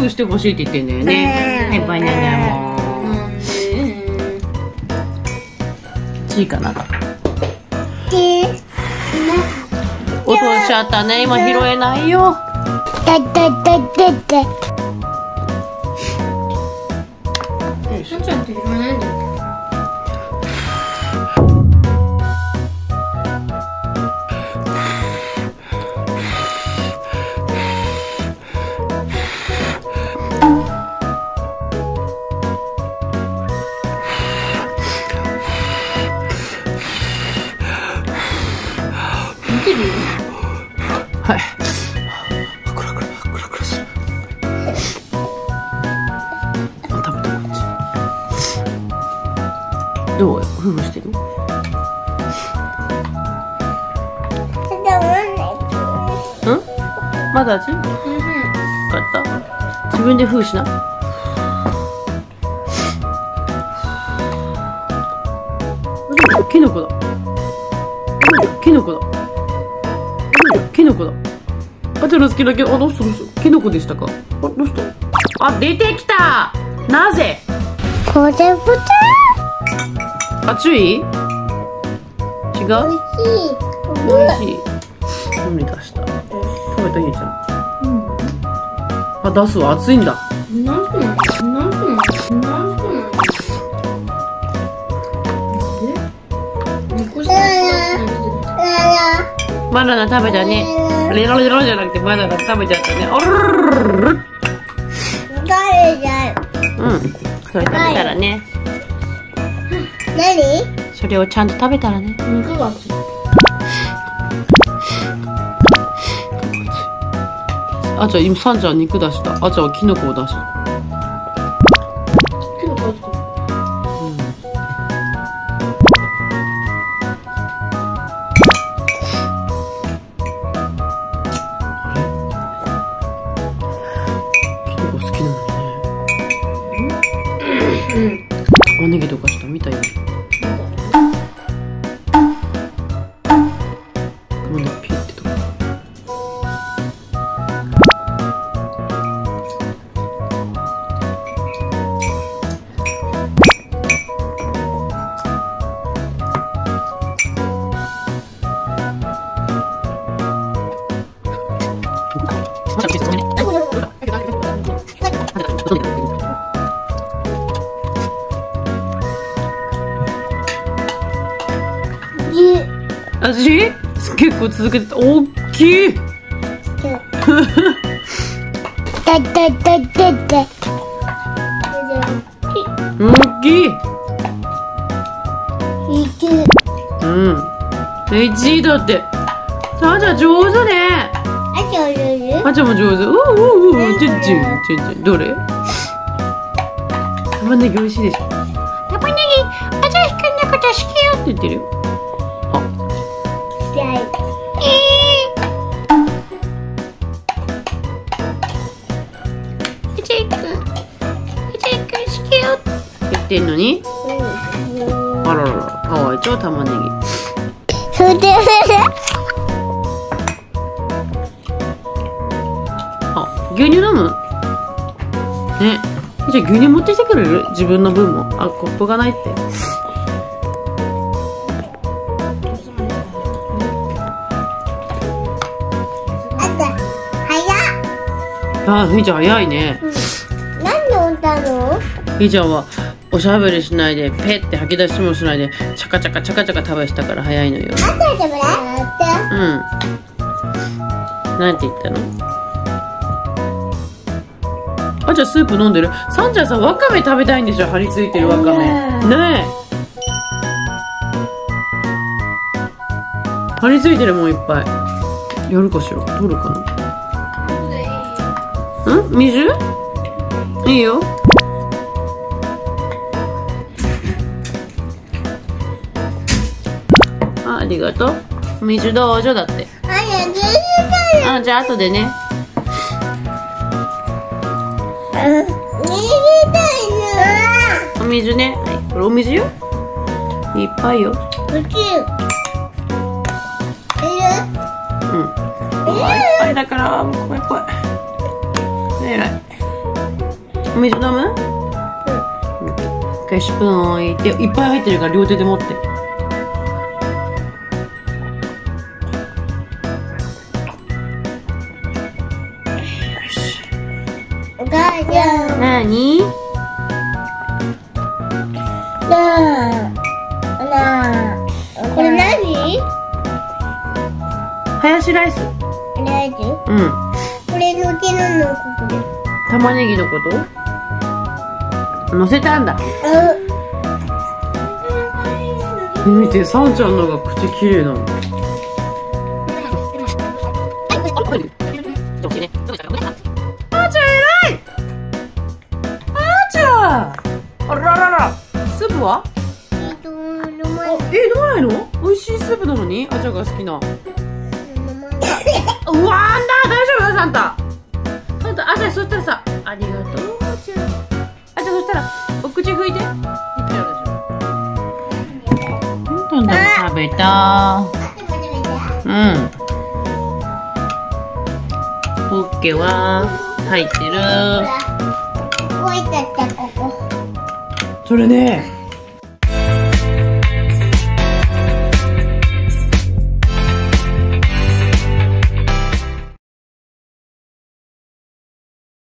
封してほしいって言ってんだよね。はいバナナもちいかな。で、落としちゃったね。今拾えないよ。だだだだだ。しんちゃんって言わないんだよ見どう？夫婦してる？うん？まだ味？よかった。自分で封しな。キノコだ。キノコだ。キノコだ。あちゃんの好きだけ。どあどうした？どうした？キノコでしたか？あどうした？あ出てきた。なぜ？これ豚？あ注意違う？美味しい。美味しい。何出した？食べたひーちゃん。あ出すわ。熱いんだ。何分何分何分で猫舌バナナ食べたね。レロレロじゃなくてバナナ食べちゃったね。おるるるるる誰じゃん。うんそれ食べたらね何？それをちゃんと食べたらね。肉が熱いあちゃん今サンちゃん肉出した。あちゃんはキノコを出した味？結構続けてた大きい。大きい。うん。1位だってただ上手ねあ、ちゃんも上手うううううちんちんちんちんどれ玉ねぎ美味しい。でしょ玉ねぎくんのこと好きよって言ってるよってんのに？あららら。かわいいちょ玉ねぎ。それで。あ牛乳飲む？ね。じゃあ牛乳持ってきてくれる？自分の分も。あコップがないってあひーちゃん早いね。なん。でおったの？ひーちゃんはおしゃべりしないでペッて吐き出しもしないでチャカチャカチャカチャカ食べしたから早いのよ。あったでもらっうん。なんて言ったの？あじゃあスープ飲んでる？サンちゃんさわかめ食べたいんでしょ張り付いてるわかめ。ねえ。張り付いてるもんいっぱい。やるかしら取るかな？ん？水？いいよ。あありがとう。水どうぞだって。た。あじゃあ後でね。お水ね。はい。これお水よ。いっぱいよ。うん。あいっぱいだからもう怖い怖いえらいお水飲む？一回スプーン置いていっぱい入ってるから両手で持って。お母さん。なに。これ何？ハヤシライス。何うん。これのってるの。玉ねぎのこと？乗せたんだ。あ。見てさんちゃんのが口綺麗なの。あーちゃん偉い。あーちゃん。あらららスープは？えっと、飲まあえ飲まないの？美味しいスープなのに？あーちゃんが好きな。うわーんだ大丈夫？サンタサンタあじゃあそしたらさありがとう。あじゃあそしたらお口拭いて。でしょどんどん食べたうん。ポッケは入ってる。それね